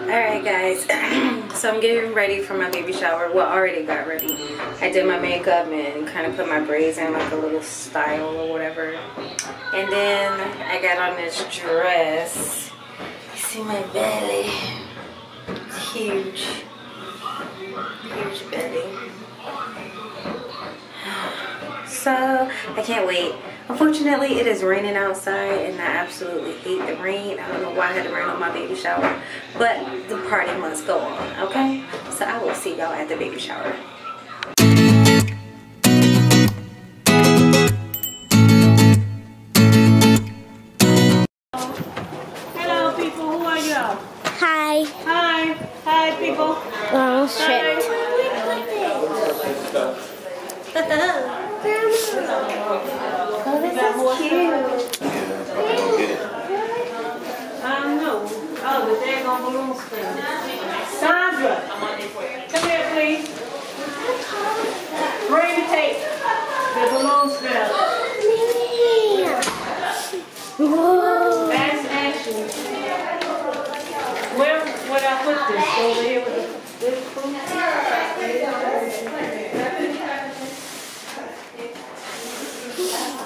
Alright guys, so I'm getting ready for my baby shower. Well, already got ready. I did my makeup and kind of put my braids in like a little style or whatever. And then I got on this dress. You see my belly? It's huge. Huge belly. So, I can't wait. Unfortunately, it is raining outside and I absolutely hate the rain. I don't know why I had to rain on my baby shower, but the party must go on, okay? So I will see y'all at the baby shower. Hello, people. Who are you? Hi. Hi. Hi, people. Oh, shit. Oh, this is cute. I don't know. Oh, the daggone balloon spin. Sandra. Come here, please. Bring the tape. The balloon spinner. Whoa. Ask Ashley. Where would I put this? Over here with the?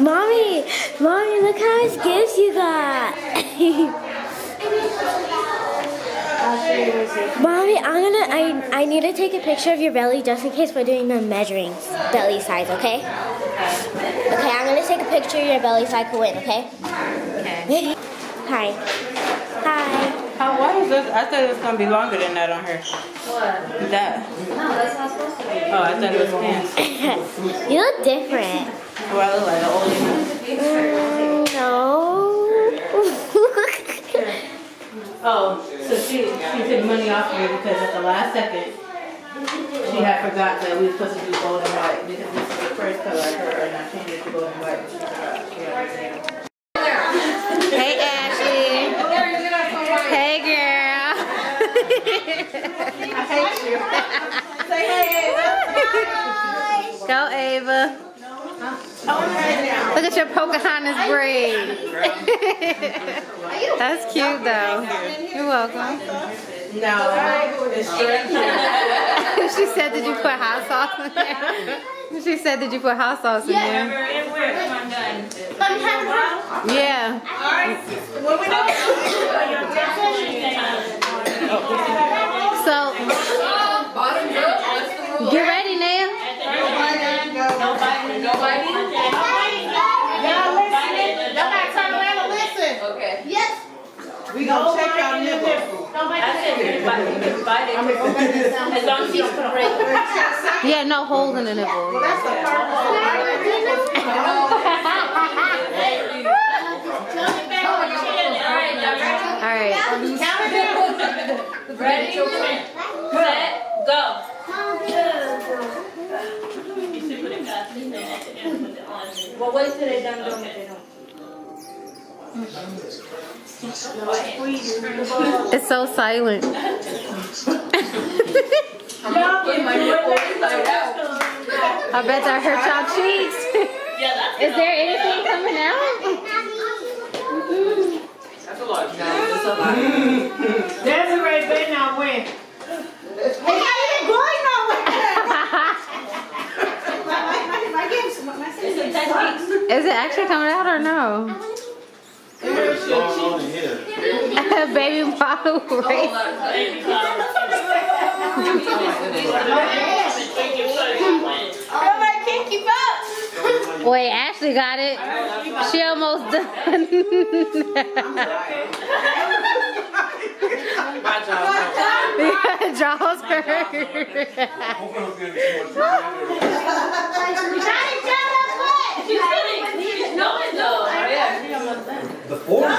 Mommy, mommy, look how much gifts you got. I'll show you what's here. mommy, I'm gonna, I, I need to take a picture of your belly just in case we're doing the measuring belly size, okay? Okay, I'm gonna take a picture of your belly so I can win, okay? Okay. Hi. Hi. How, why is this? I thought it was going to be longer than that on her. What? That. No, that's not supposed to be. Oh, I thought it was pants. you look different. Do I look like an old lady? Mm, no. Oh, so she she took money off me because at the last second she had forgot that we were supposed to do gold and white because this is the first color I heard and I changed it to gold and white. But she forgot. She had to Hey, Ashley. Hey, girl. I hate you. Say hey. Ava. Go, Ava. Look at your Pocahontas braid. That's cute, though. You're welcome. No, it's straight. she said, did you put hot sauce in there? She said, did you put hot sauce in there? Yeah. So, get ready now. We gonna check our nipples. Yeah, no holes in the nipple. That's the purpose. All right. Ready, set, go. Well, wait till they done doing it. It's so silent. I bet that hurt y'all cheeks. Is there anything coming out? That's a lot. Desiree better not win. Is it actually coming out or no? Baby bottle race. Nobody can keep up. Wait, Ashley got it. She almost done. yeah, jaws hurt. She's getting, she's knowing though. The fourth?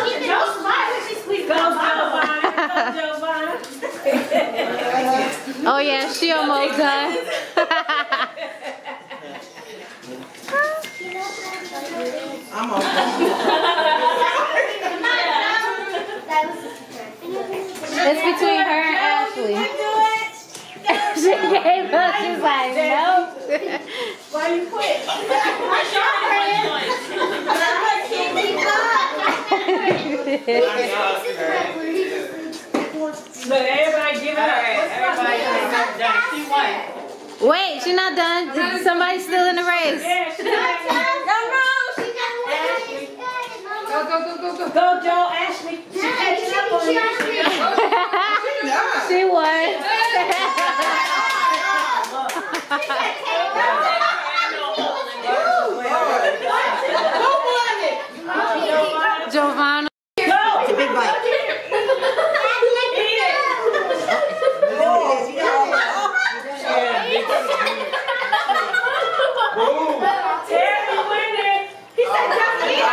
oh yeah, she almost done. I'm on. It's between her and Ashley. she gave up. She's like, nope. Why you quit? I can't keep up. Look, everybody give it up. Everybody give it up. Done. She won. Wait, she's not done. Somebody's still in the race. Yeah, she won. Go, go, go, go, go. Go, Joe, Ashley. She catching up on you. she won. Giovanna. Terry winning. He said, "Just eat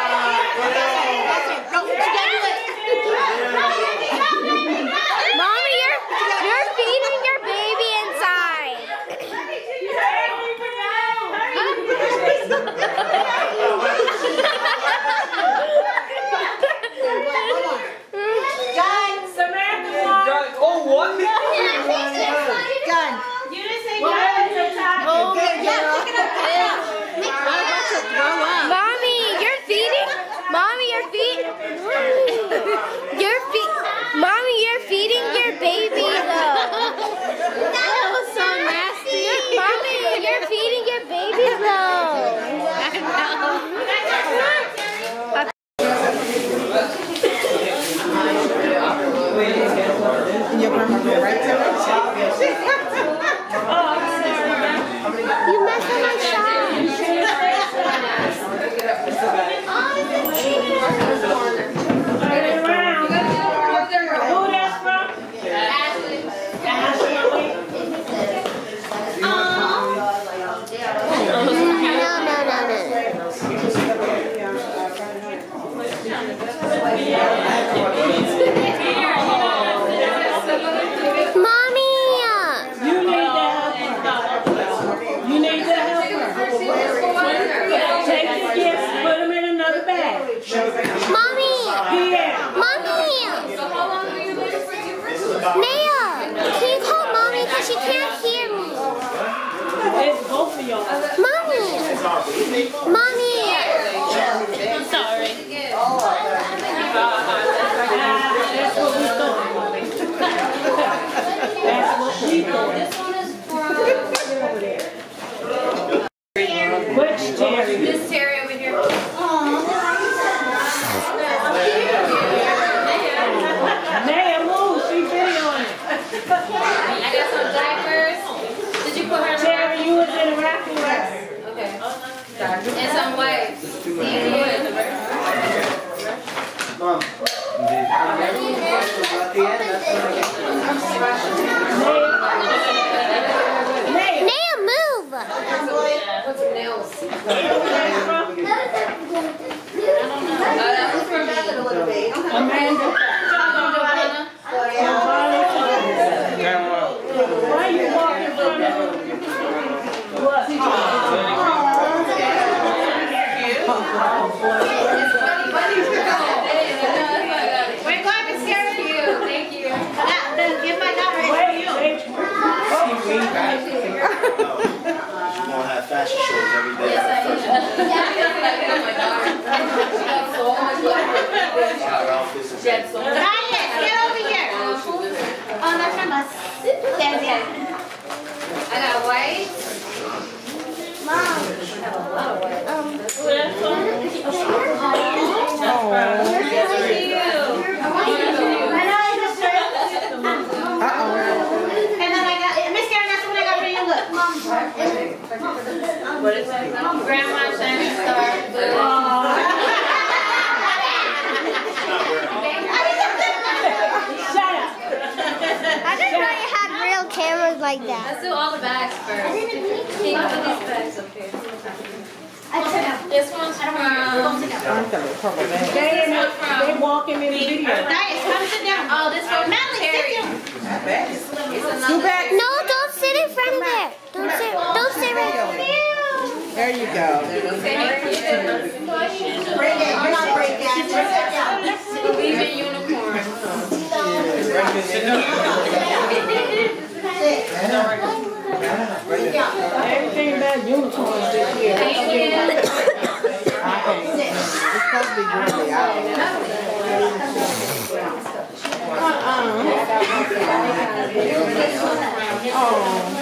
Mommy, you're you're feeding your baby inside. Samantha won. Oh, what? You didn't say no. Mommy, you're feeding. Mommy, you're feeding. You're feed. Mommy, you're feeding your baby though. That was so nasty. Mommy, you're feeding your baby though. You messed up my shot. Turn around. Who that's from? Ashley. No, no, no, no. Mommy! You need to help her. You need to help her. Take the gifts, put them in another bag. Mommy. Mommy. Mayo! It's both of y'all. Mommy! Here. Mommy! Naya! Can you call mommy because she can't hear me? It's both of y'all. Mommy! Mommy! I'm sorry. That's what we thought. That's what we thought. Which Terry? This Terry over here. Naya, move. She videoing it. I got some diapers. Did you put her in the Terry, you was interacting with her. Okay. And some wipes. Naya, Naya, move! Put some nails. Uh, from Amanda. Why you walking from the... What? We're glad to scare you. Thank you. Wait, wait. Gonna have fashion shows every day. Our outfits is- I got white. Grandma shining star. Shut up. I didn't know you had real cameras like that. Let's do all the bags first. Can you put these bags up here? This one's from. They, in the, they walking in the video. Oh, this one's from Terry. It's another. No, there. Don't. Don't right there. There you go. It unicorn. Everything about unicorns this year. It's supposed to be girly.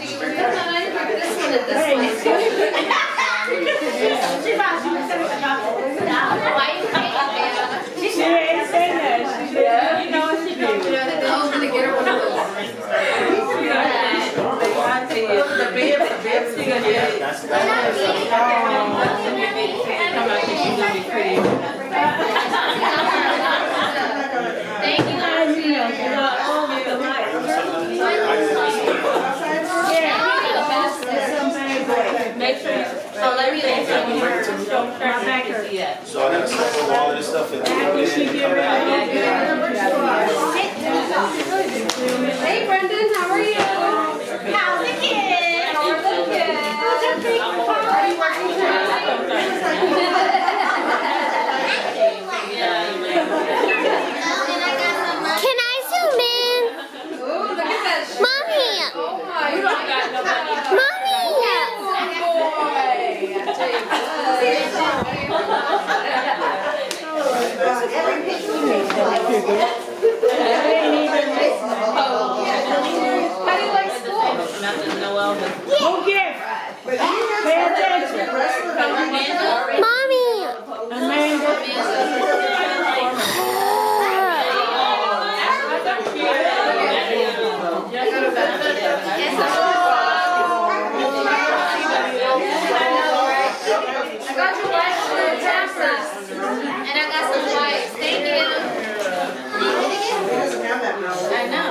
don't know. I'm not gonna pull the diaper out. I got diapers. I got washcloths. I was gonna get her one of those. Thank you. Make sure you, Oh, let me let you. don't turn your back to yet. So I gotta stuff all of this stuff in. Come back. Hey Brendan, how are you? How's the kids? How's the kids? Are you working Can I zoom in? Ooh, look at that. shit. Mommy! Oh my, you don't got nobody. How do you like school? Nothing, Noel, but Who gives? Pay attention. Mommy! Amanda. I got your white shirt tampers. And I got some whites. Thank you. I know.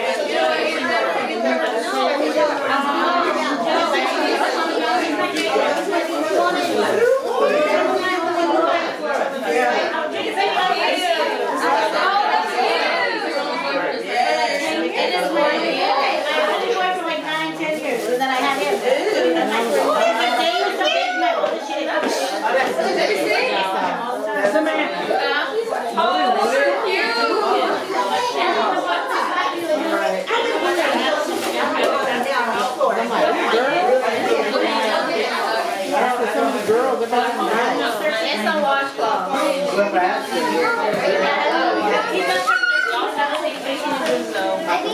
And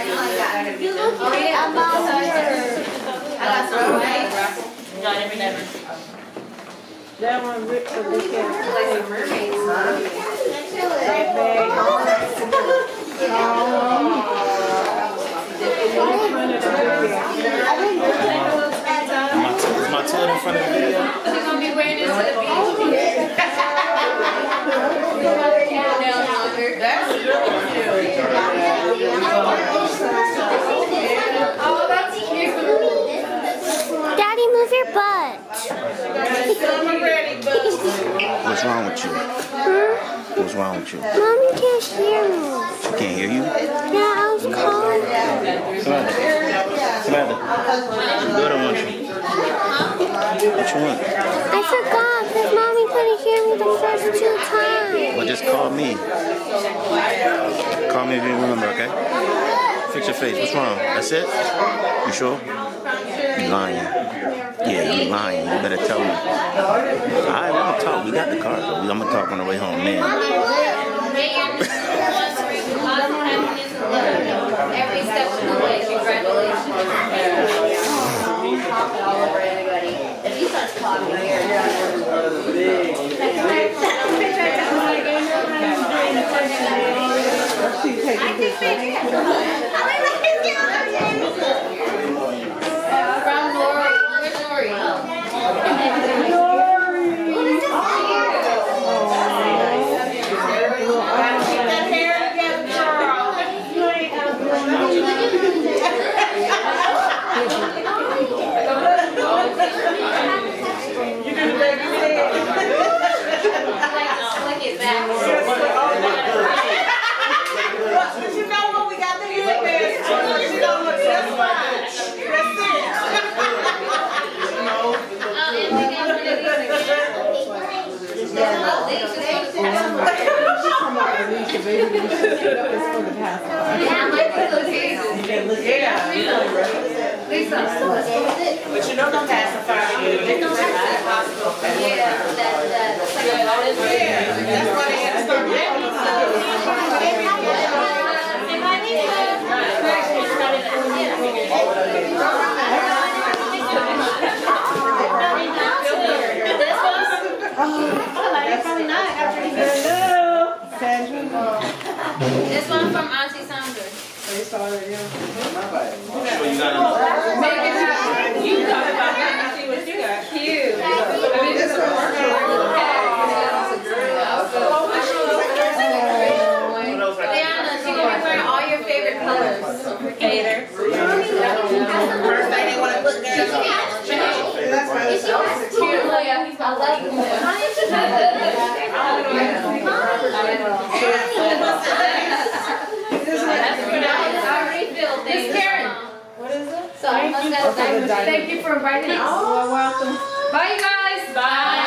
I don't know how I did it. That one, Rick, uh, Rick, uh, that bag. My toe- Is my toe in front of the video? You're gonna be wearing this to the beach. Daddy, move your butt. What's wrong with you? Hmm? What's wrong with you? Mommy can't hear me. She can't hear you? Yeah, I was calling. Samantha. Samantha. You good or want you? What you want? I forgot because mommy couldn't hear me the first two times. Well, just call me. Call me if you remember, okay? Fix your face. What's wrong? That's it? You sure? You lying. Yeah, you lying. You better tell me. Alright, we're gonna talk. We got the car though. I'm gonna talk on the way home, man. Every step of the way, congratulations. From Nori. Where's Nori? Like it back. But you know what? We got the headbands too. She don't look just fine. That's Oh, and we got rid of these again. Oh, they just Yeah, like look it. Lisa. But you know the pacifier. They have the hospital. Yeah, that, that, that's. Yeah, that's why they had to start This one from Auntie Sandra. Oh, Make it happen. You got talk about that and see what you got. Cute. I mean, this Diana, she gonna be wearing all your favorite colors. Hater. First thing they wanna look at. I love I refilled things. Karen. What is it? So I must have Thank you for inviting us. You're welcome. Bye, you guys. Bye.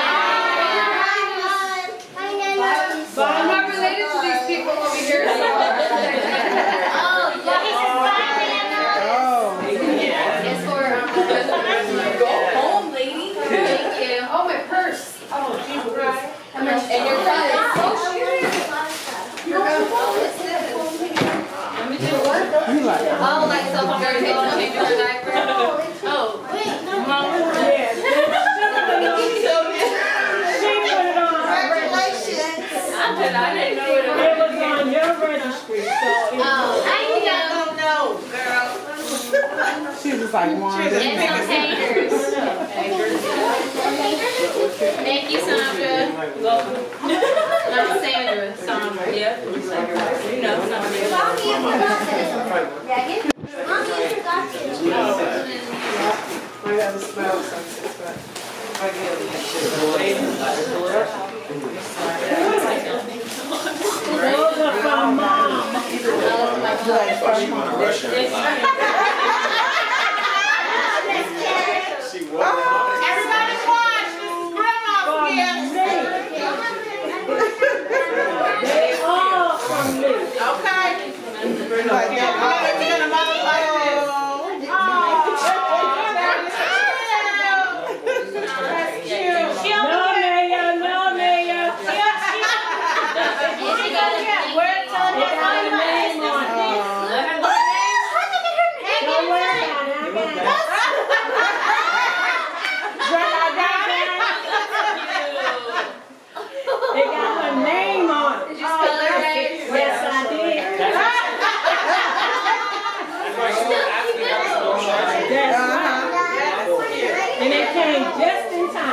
I'm not related to these people over here. So. Oh. It's for, um, Go home, lady. thank you. Oh, my purse. Oh, Jesus Christ. And your prize. Oh, shit. What's this? Let me do what? You like Oh, like self-verification, change your diaper? Oh. I didn't know it. It was on your registry, so Oh, I know. don't know, girl. She was like, Wanda. It's some haters. Thank you, Sandra. Not Sandra, Sandra. Yeah. You know, something. I gotta smell something, but I those are from mom. Everybody watch. This is grandma's gift. They all from me. Okay. Like that. Oh, we're gonna multiply this. No, Mayor, no, Mayor. And she got a It got a name on it. Don't worry about it, I got it. Girl, I got it. It got her name on it. Did you spell it right? Yes, I did. That's right. And it came just in time. Thank you, mother. It came last night. That was, yeah. More from my mother.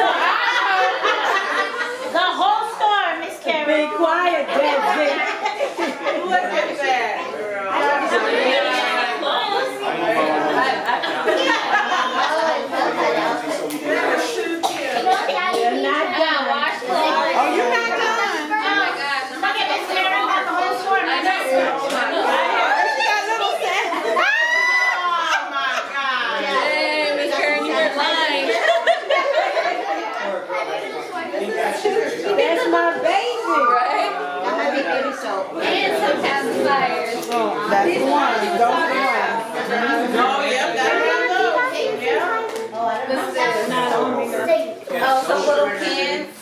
Ah, baby. Oh, that's the one. Those are the ones. Oh, yep, that's one. Yeah. Not on me. Oh, some little pins.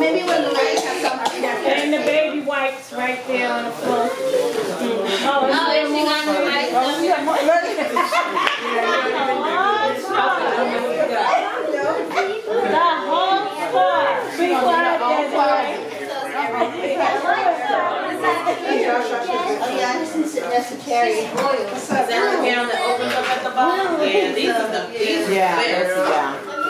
Maybe when the rain comes up. And the baby wipes right there on the floor. Oh, Oh, is she on the mic? Yeah, more- look. The whole store. Be quiet, Oh, yeah, I just sit next to Carrie and Royal. Is that the gown that opens up at the bottom? Yeah, these are the, these are Yeah, that's the gown.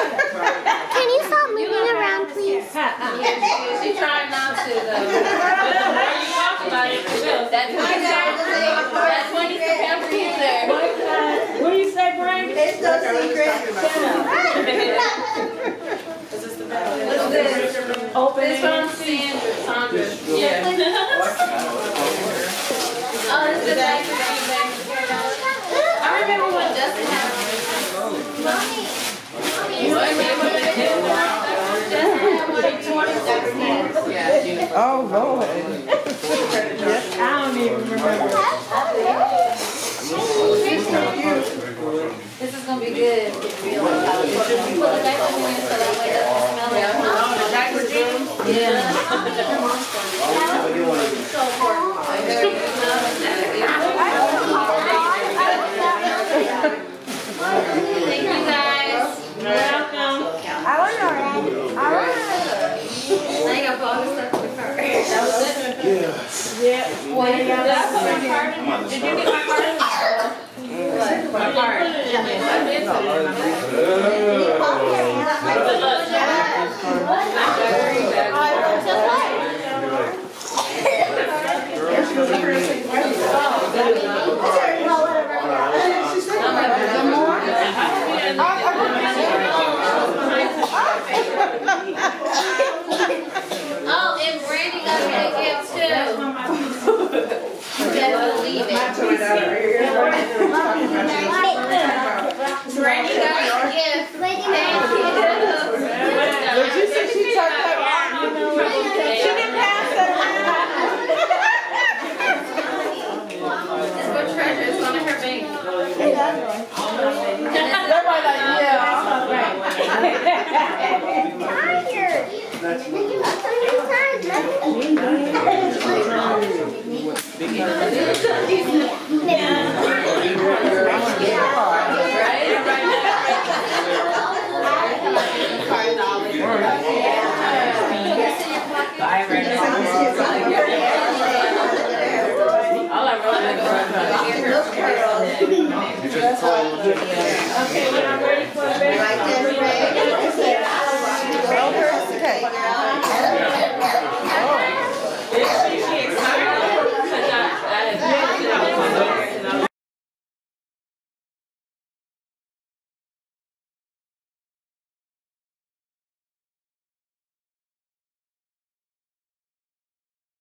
Can you stop moving around, please? She tried not to though. That's when he's That's when he's prepared for you there. What, uh, what do you say, Brandon? It's no secret. What's this? Open This it. Sandra. Sandra. Yeah. Oh, this is the bag for you, bag for Carrie Dollar. I remember when Justin had. You Oh, Lord. I don't even remember. This is gonna be good. Put the diaper in so that way it doesn't smell like. Yeah. Thank you guys. Welcome. Now you gotta put all this stuff in the car. Yeah. Well, you got that for my card? Did you get my card? What? My card? Yeah. I did put it in